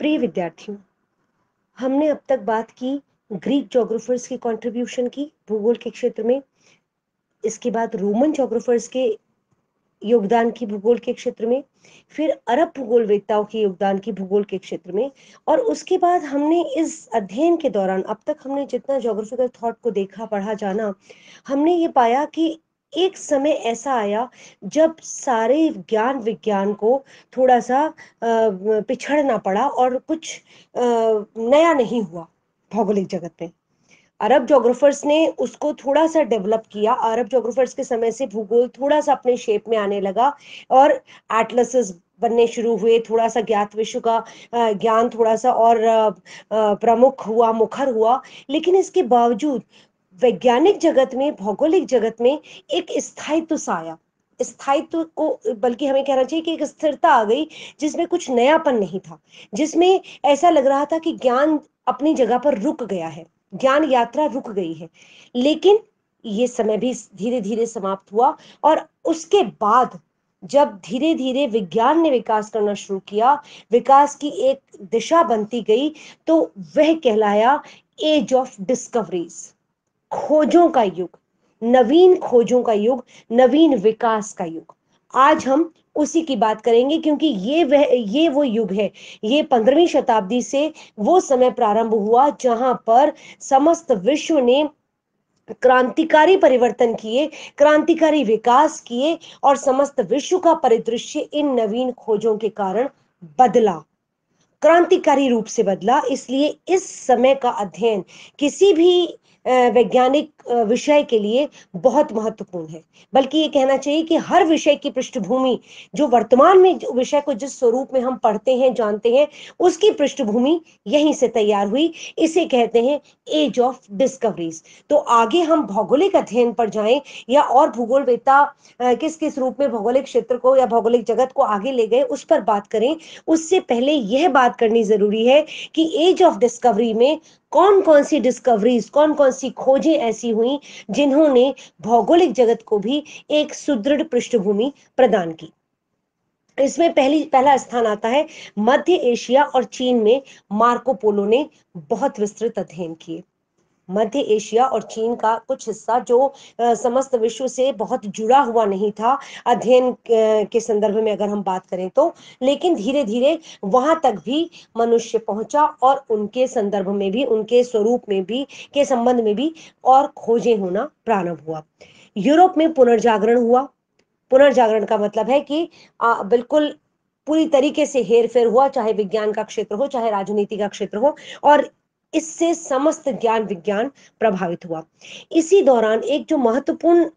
प्रिय विद्यार्थियों, हमने अब तक बात की ग्रीक जोग्राफर्स की कंट्रीब्यूशन की, भूगोल के क्षेत्र में। इसके बाद रोमन जोग्राफर्स के योगदान की भूगोल के क्षेत्र में, फिर अरब भूगोल वेताओं के योगदान की भूगोल के क्षेत्र में, और उसके बाद हमने इस अध्ययन के दौरान, अब तक हमने जितना जोग्राफिकल थॉट को देखा, पढ़ा, जाना, हमने ये पाया कि एक समय ऐसा आया जब सारे ज्ञान विज्ञान को थोड़ा सा पिछड़ना पड़ा और कुछ नया नहीं हुआ भौगोलिक जगत में। अरब जोग्राफर्स ने उसको थोड़ा सा डेवलप किया। अरब जोग्राफर्स के समय से भूगोल थोड़ा सा अपने शेप में आने लगा और एटलसेस बनने शुरू हुए। थोड़ा सा ज्ञात विश्व का ज्ञान थोड़ा सा और प्रमुख हुआ, मुखर हुआ। लेकिन इसके बावजूद वैज्ञानिक जगत में, भौगोलिक जगत में एक स्थायित्व सा आया। स्थायित्व को, बल्कि हमें कहना चाहिए कि एक स्थिरता आ गई, जिसमें कुछ नयापन नहीं था। जिसमें ऐसा लग रहा था कि ज्ञान अपनी जगह पर रुक गया है। ज्ञान यात्रा रुक गई है। लेकिन ये समय भी धीरे धीरे समाप्त हुआ और उसके बाद जब धीरे धीरे विज्ञान ने विकास करना शुरू किया, विकास की एक दिशा बनती गई तो वह कहलाया एज ऑफ़ डिस्कवरीज खोजों का युग, नवीन खोजों का युग, नवीन विकास का युग। आज हम उसी की बात करेंगे क्योंकि ये वह, ये वो युग है। ये पंद्रहवीं शताब्दी से वो समय प्रारंभ हुआ जहाँ पर समस्त विश्व ने क्रांतिकारी परिवर्तन किए, क्रांतिकारी विकास किए और समस्त विश्व का परिदृश्य इन नवीन खोजों के कारण बदला। क्रांतिकारी रूप से बदला, इसलिए इस समय का अध्ययन किसी भी वैज्ञानिक विषय के लिए बहुत महत्वपूर्ण है। बल्कि ये कहना चाहिए कि हर विषय की पृष्ठभूमि, जो वर्तमान में विषय को जिस स्वरूप में हम पढ़ते हैं, जानते हैं, उसकी पृष्ठभूमि यहीं से तैयार हुई। इसे कहते हैं एज ऑफ़ डिस्कवरीज तो आगे हम भौगोलिक अध्ययन पर जाएँ, या और भूगोल वेता किस किस रूप में भौगोलिक क्षेत्र को या भौगोलिक जगत को आगे ले गए, उस पर बात करें। उससे पहले यह बात करनी ज़रूरी है कि एज ऑफ़ डिस्कवरी में कौन कौन सी डिस्कवरीज कौन कौन सी खोजें ऐसी हुई, जिन्होंने भौगोलिक जगत को भी एक सुदृढ़ पृष्ठभूमि प्रदान की। इसमें पहली, पहला स्थान आता है मध्य एशिया और चीन में मार्को पोलो ने बहुत विस्तृत अध्ययन किए। मध्य एशिया और चीन का कुछ हिस्सा जो समस्त विश्व से बहुत जुड़ा हुआ नहीं था अध्ययन के संदर्भ में अगर हम बात करें तो। लेकिन धीरे धीरे वहाँ तक भी मनुष्य पहुँचा और उनके संदर्भ में भी उनके स्वरूप में भी के संबंध में भी और खोजें होना प्रारंभ हुआ। यूरोप में पुनर्जागरण हुआ। पुनर्जागरण का मतलब है कि आ, बिल्कुल पूरी तरीके से हेर फेर हुआ चाहे विज्ञान का क्षेत्र हो चाहे राजनीति का क्षेत्र हो और इससे समस्त ज्ञान विज्ञान प्रभावित हुआ। इसी दौरान एक जो महत्वपूर्ण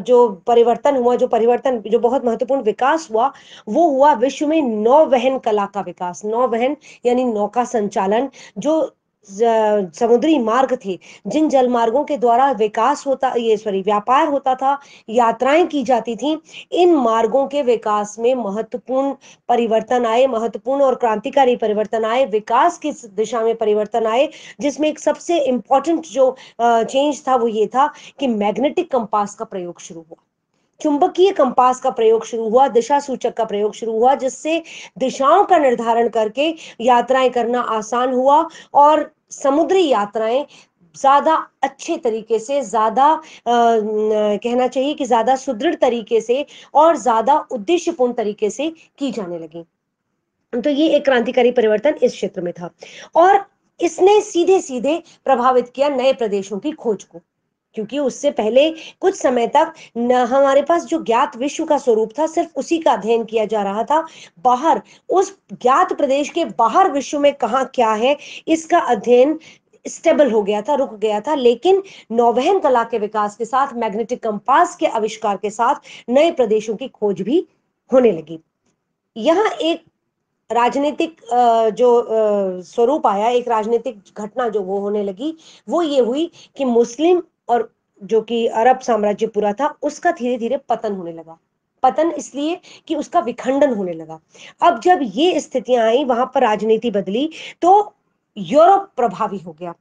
जो परिवर्तन हुआ, जो परिवर्तन, जो बहुत महत्वपूर्ण विकास हुआ, वो हुआ विश्व में नौवहन कला का विकास। नौवहन यानी नौका संचालन, जो समुद्री मार्ग थे, जिन जल मार्गों के द्वारा विकास होता, ये सॉरी व्यापार होता था, यात्राएँ की जाती थी, इन मार्गों के विकास में महत्वपूर्ण परिवर्तन आए, महत्वपूर्ण और क्रांतिकारी परिवर्तन आए, विकास की दिशा में परिवर्तन आए, जिसमें एक सबसे इंपॉर्टेंट जो चेंज था, वो ये था कि मैग्नेटिक कंपास का प्रयोग शुरू हुआ। चुंबकीय कंपास का प्रयोग शुरू हुआ, दिशा सूचक का प्रयोग शुरू हुआ, जिससे दिशाओं का निर्धारण करके यात्राएँ करना आसान हुआ और समुद्री यात्राएँ ज़्यादा अच्छे तरीके से, ज़्यादा कहना चाहिए कि ज़्यादा सुदृढ़ तरीके से और ज़्यादा उद्देश्यपूर्ण तरीके से की जाने लगी। तो ये एक क्रांतिकारी परिवर्तन इस क्षेत्र में था और इसने सीधे सीधे प्रभावित किया नए प्रदेशों की खोज को। क्योंकि उससे पहले कुछ समय तक न हमारे पास जो ज्ञात विश्व का स्वरूप था, सिर्फ़ उसी का अध्ययन किया जा रहा था। बाहर, उस ज्ञात प्रदेश के बाहर विश्व में कहा क्या है, इसका अध्ययन स्टेबल हो गया था, रुक गया था। लेकिन नौवहन कला के विकास के साथ, मैग्नेटिक कंपास के आविष्कार के साथ नए प्रदेशों की खोज भी होने लगी। यहाँ एक राजनीतिक जो स्वरूप आया, एक राजनीतिक घटना जो वो होने लगी, वो ये हुई कि मुस्लिम और जो कि अरब साम्राज्य पूरा था, उसका धीरे धीरे पतन होने लगा। पतन इसलिए कि उसका विखंडन होने लगा। अब जब ये स्थितियाँ आई, वहाँ पर राजनीति बदली तो यूरोप प्रभावी हो गया।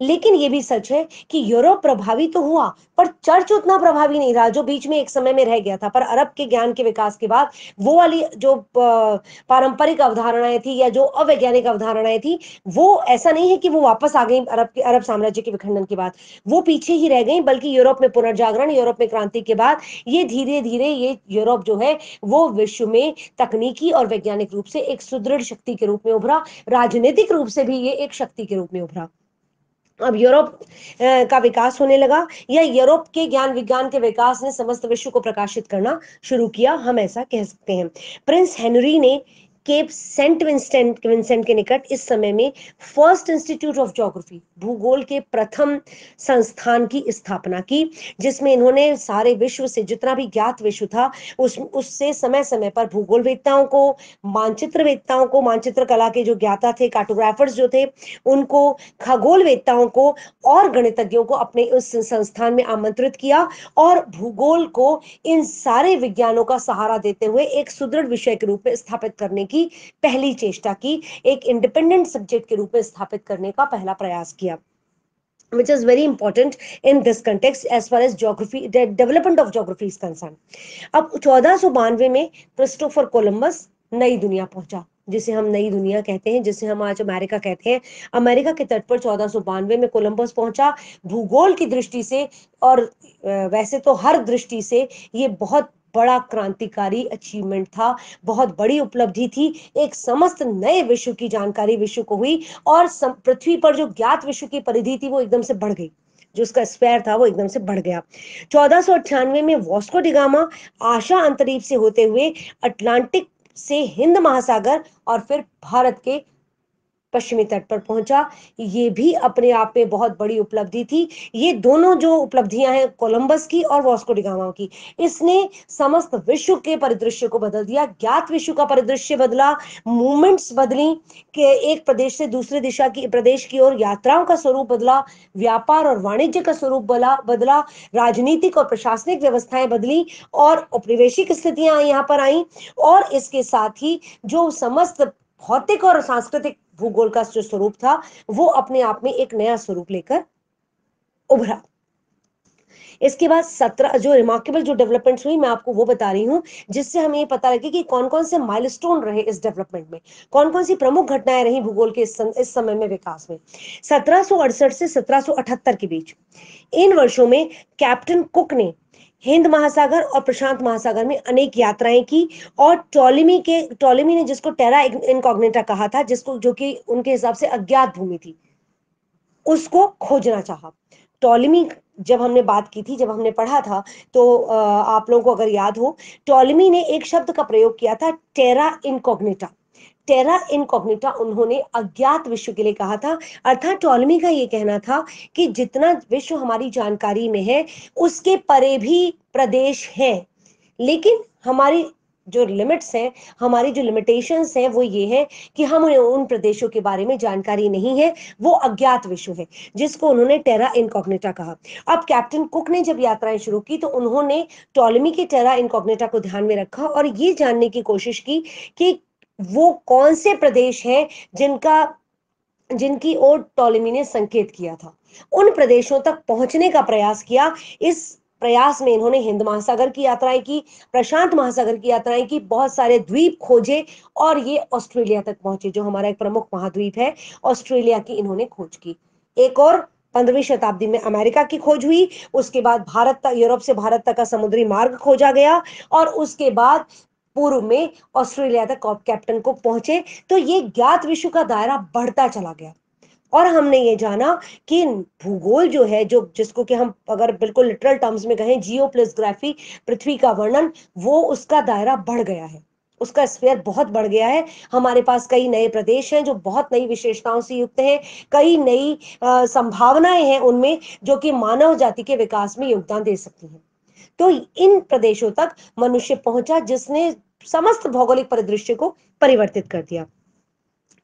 लेकिन ये भी सच है कि यूरोप प्रभावी तो हुआ, पर चर्च उतना प्रभावी नहीं रहा, जो बीच में एक समय में रह गया था। पर अरब के ज्ञान के विकास के बाद, वो वाली जो पारंपरिक अवधारणाएँ थी या जो अवैज्ञानिक अवधारणाएँ थी, वो ऐसा नहीं है कि वो वापस आ गई अरब के, अरब साम्राज्य के विखंडन के बाद। वो पीछे ही रह गई, बल्कि यूरोप में पुनर्जागरण, यूरोप में क्रांति के बाद, ये धीरे धीरे ये यूरोप जो है, वो विश्व में तकनीकी और वैज्ञानिक रूप से एक सुदृढ़ शक्ति के रूप में उभरा, राजनीतिक रूप से भी ये एक शक्ति के रूप में उभरा। अब यूरोप का विकास होने लगा, या यूरोप के ज्ञान विज्ञान के विकास ने समस्त विश्व को प्रकाशित करना शुरू किया, हम ऐसा कह सकते हैं। प्रिंस हेनरी ने केप सेंट विंसेंट विंसेंट के निकट इस समय में फ़र्स्ट इंस्टीट्यूट ऑफ़ ज्योग्राफी, भूगोल के प्रथम संस्थान की स्थापना की, जिसमें इन्होंने सारे विश्व से जितना भी ज्ञात विश्व था, उस, उससे समय समय पर भूगोल वेदताओं को, मानचित्र वेदताओं को, मानचित्र कला के जो ज्ञाता थे कार्टोग्राफर्स जो थे, उनको, खगोल वेदताओं को और गणितज्ञों को अपने उस संस्थान में आमंत्रित किया और भूगोल को इन सारे विज्ञानों का सहारा देते हुए एक सुदृढ़ विषय के रूप में स्थापित करने की की पहली चेष्टा की, एक इंडिपेंडेंट सब्जेक्ट के रूप में स्थापित करने का पहला प्रयास किया। Which is very important in this context as far as geography, the development of geography is concerned. अब चौदह में क्रिस्टोफर कोलंबस नई दुनिया पहुँचा, जिसे हम नई दुनिया कहते हैं, जिसे हम आज अमेरिका कहते हैं। अमेरिका के तट पर चौदह में कोलंबस पहुँचा। भूगोल की दृष्टि से और वैसे तो हर दृष्टि से ये बहुत बड़ा क्रांतिकारी अचीवमेंट था। बहुत बड़ी उपलब्धि थी। एक समस्त नए विश्व की जानकारी विश्व को हुई और पृथ्वी पर जो ज्ञात विश्व की परिधि थी वो एकदम से बढ़ गई। जो उसका स्पेयर था वो एकदम से बढ़ गया। चौदह में वॉस्को डिगामा आशा अंतरीप से होते हुए अटलांटिक से हिंद महासागर और फिर भारत के पश्चिमी तट पर पहुँचा। ये भी अपने आप में बहुत बड़ी उपलब्धि थी। ये दोनों जो उपलब्धियाँ हैं, कोलंबस की और वॉस्को डिगामा की, इसने समस्त विश्व के परिदृश्य को बदल दिया। ज्ञात विश्व का परिदृश्य बदला मूवमेंट्स बदली, के एक प्रदेश से दूसरे दिशा की, प्रदेश की ओर यात्राओं का स्वरूप बदला, व्यापार और वाणिज्य का स्वरूप बदला बदला, राजनीतिक और प्रशासनिक व्यवस्थाएँ बदली और उपनिवेशिक स्थितियाँ यहाँ पर आई। और इसके साथ ही जो समस्त भौतिक और सांस्कृतिक भूगोल का जो स्वरूप था वो अपने आप में एक नया स्वरूप लेकर उभरा। इसके बाद सत्रह जो रिमार्केबल जो डेवलपमेंट हुई मैं आपको वो बता रही हूँ जिससे हमें ये पता लगे कि कौन कौन से माइलस्टोन रहे इस डेवलपमेंट में कौन कौन सी प्रमुख घटनाएँ रही भूगोल के इस, समय में विकास में। सत्रह से सत्रह के बीच इन वर्षों में कैप्टन कुक ने हिंद महासागर और प्रशांत महासागर में अनेक यात्राएँ की और टॉलिमी के, टॉलिमी ने जिसको टेरा इनकॉग्नेटा कहा था, जिसको, जो कि उनके हिसाब से अज्ञात भूमि थी, उसको खोजना चाहा। टॉलिमी जब हमने बात की थी, जब हमने पढ़ा था तो आप लोगों को अगर याद हो, टॉलिमी ने एक शब्द का प्रयोग किया था, टेरा इनकॉग्नेटा। टेरा इनकॉग्निटा उन्होंने अज्ञात विश्व के लिए कहा था। अर्थात टॉलमी का ये कहना था कि जितना विश्व हमारी जानकारी में है, उसके परे भी प्रदेश हैं। लेकिन हमारी जो लिमिट्स हैं, हमारी जो लिमिटेशंस हैं, वो ये है कि हम उन प्रदेशों के बारे में जानकारी नहीं है, वो अज्ञात विश्व है, जिसको उन्होंने टेरा इनकॉग्नेटा कहा। अब कैप्टन कुक ने जब यात्राएँ शुरू की तो उन्होंने टॉलमी के टेरा इनकॉग्नेटा को ध्यान में रखा और ये जानने की कोशिश की कि वो कौन से प्रदेश हैं जिनका, जिनकी ओर टॉलेमी ने संकेत किया था? उन प्रदेशों तक पहुँचने का प्रयास किया। इस प्रयास में इन्होंने हिंद महासागर की यात्राएँ की, प्रशांत महासागर की यात्राएँ की, बहुत सारे द्वीप खोजे और ये ऑस्ट्रेलिया तक पहुँचे, जो हमारा एक प्रमुख महाद्वीप है, ऑस्ट्रेलिया की इन्होंने खोज की। एक और, पंद्रहवीं शताब्दी में अमेरिका की खोज हुई, उसके बाद भारत तक, यूरोप से भारत तक का समुद्री मार्ग खोजा गया और उसके बाद पूर्व में ऑस्ट्रेलिया तक कैप्टन को पहुँचे तो ये ज्ञात विश्व का दायरा बढ़ता चला गया। और हमने ये जाना कि भूगोल जो है, जो जिसको कि हम अगर बिल्कुल लिटरल टर्म्स में कहें जियो प्लस ग्राफी पृथ्वी का वर्णन, वो उसका दायरा बढ़ गया है। उसका स्पेयर बहुत बढ़ गया है। हमारे पास कई नए प्रदेश हैं जो बहुत नई विशेषताओं से युक्त हैं। कई नई संभावनाएँ हैं उनमें जो कि मानव जाति के विकास में योगदान दे सकती हैं। तो इन प्रदेशों तक मनुष्य पहुँचा, जिसने समस्त भौगोलिक परिदृश्य को परिवर्तित कर दिया।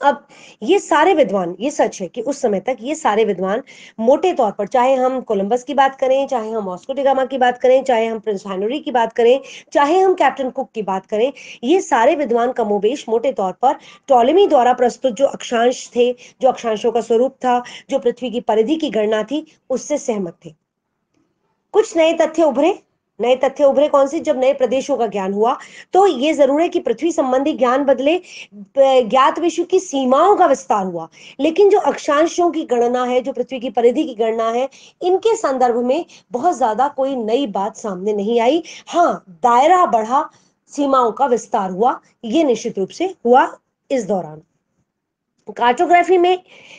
अब ये सारे विद्वान, ये सच है कि उस समय तक ये सारे विद्वान मोटे तौर पर, चाहे हम कोलंबस की बात करें, चाहे हम मॉस्को डिगामा की बात करें, चाहे हम प्रिंस हैनरी की बात करें, चाहे हम कैप्टन कुक की बात करें, ये सारे विद्वान कमोबेश मोटे तौर पर टॉलेमी द्वारा प्रस्तुत जो अक्षांश थे, जो अक्षांशों का स्वरूप था, जो पृथ्वी की परिधि की गणना थी, उससे सहमत थे। कुछ नए तथ्य उभरे? नए तथ्य उभरे कौन से? जब नए प्रदेशों का ज्ञान हुआ तो ये ज़रूर है कि पृथ्वी संबंधी ज्ञान बदले ज्ञात विश्व की सीमाओं का विस्तार हुआ। लेकिन जो अक्षांशों की गणना है जो पृथ्वी की परिधि की गणना है इनके संदर्भ में बहुत ज़्यादा कोई नई बात सामने नहीं आई। हाँ दायरा बढ़ा सीमाओं का विस्तार हुआ ये निश्चित रूप से हुआ इस दौरान। कार्टोग्राफी में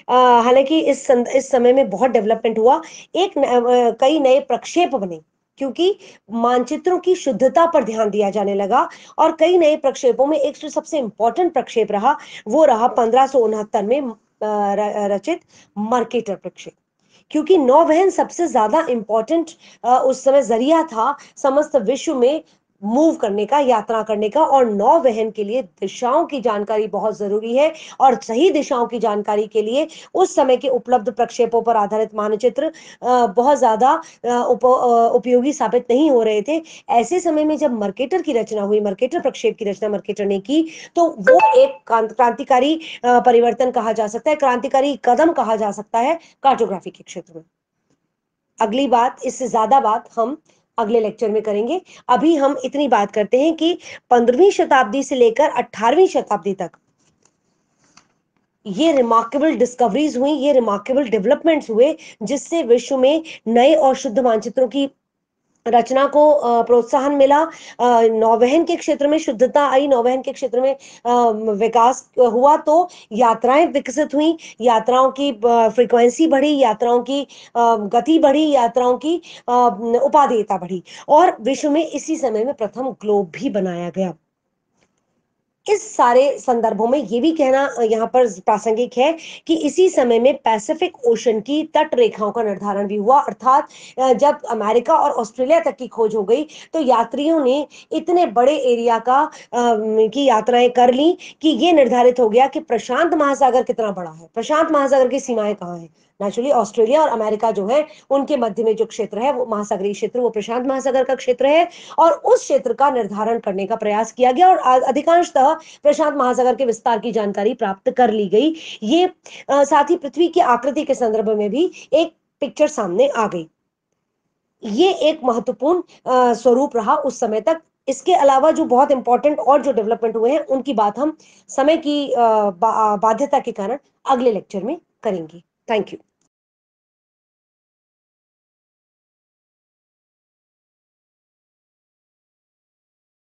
हालाँकि इस इस समय में बहुत डेवलपमेंट हुआ। एक न, कई नए प्रक्षेप बने। क्योंकि मानचित्रों की शुद्धता पर ध्यान दिया जाने लगा और कई नए प्रक्षेपों में एक सबसे इंपॉर्टेंट प्रक्षेप रहा, वो रहा पंद्रह में रचित मार्केटर प्रक्षेप। क्योंकि नौवहन सबसे ज़्यादा इंपॉर्टेंट उस समय ज़रिया था समस्त विश्व में मूव करने का यात्रा करने का और नौ वहन के लिए दिशाओं की जानकारी बहुत ज़रूरी है और सही दिशाओं की जानकारी के लिए उस समय के उपलब्ध प्रक्षेपों पर आधारित मानचित्र बहुत ज़्यादा उप, उपयोगी साबित नहीं हो रहे थे। ऐसे समय में जब मर्केटर की रचना हुई मर्केटर प्रक्षेप की रचना मर्केटर ने की तो वो एक क्रांतिकारी परिवर्तन कहा जा सकता है क्रांतिकारी कदम कहा जा सकता है कार्टोग्राफी के क्षेत्र में। अगली बात इससे ज़्यादा बात हम अगले लेक्चर में करेंगे। अभी हम इतनी बात करते हैं कि पंद्रहवीं शताब्दी से लेकर अठारहवीं शताब्दी तक ये रिमार्केबल डिस्कवरीज हुई, ये रिमार्केबल डेवलपमेंट्स हुए, जिससे विश्व में नए और शुद्ध मानचित्रों की रचना को प्रोत्साहन मिला। नौवहन के क्षेत्र में शुद्धता आई, नौवहन के क्षेत्र में विकास हुआ तो यात्राएँ विकसित हुई। यात्राओं की फ्रीक्वेंसी बढ़ी, यात्राओं की गति बढ़ी, यात्राओं की उपादेयता बढ़ी। और विश्व में इसी समय में प्रथम ग्लोब भी बनाया गया। इस सारे संदर्भों में ये भी कहना यहाँ पर प्रासंगिक है कि इसी समय में पैसिफिक ओशन की तट रेखाओं का निर्धारण भी हुआ। अर्थात जब अमेरिका और ऑस्ट्रेलिया तक की खोज हो गई तो यात्रियों ने इतने बड़े एरिया का की यात्राएँ कर ली कि ये निर्धारित हो गया कि प्रशांत महासागर कितना बड़ा है। प्रशांत महासागर की सीमाएँ कहाँ हैं? नेचुरली ऑस्ट्रेलिया और अमेरिका जो है, उनके मध्य में जो क्षेत्र है, वो महासागरीय क्षेत्र, वो प्रशांत महासागर का क्षेत्र है और उस क्षेत्र का निर्धारण करने का प्रयास किया गया और अधिकांशतः प्रशांत महासागर के विस्तार की जानकारी प्राप्त कर ली गई। ये साथ ही पृथ्वी की आकृति के संदर्भ में भी एक पिक्चर सामने आ गई। ये एक महत्वपूर्ण स्वरूप रहा उस समय तक। इसके अलावा जो बहुत इंपॉर्टेंट और जो डेवलपमेंट हुए हैं, उनकी बात हम समय की बाध्यता के कारण अगले लेक्चर में करेंगे। Thank you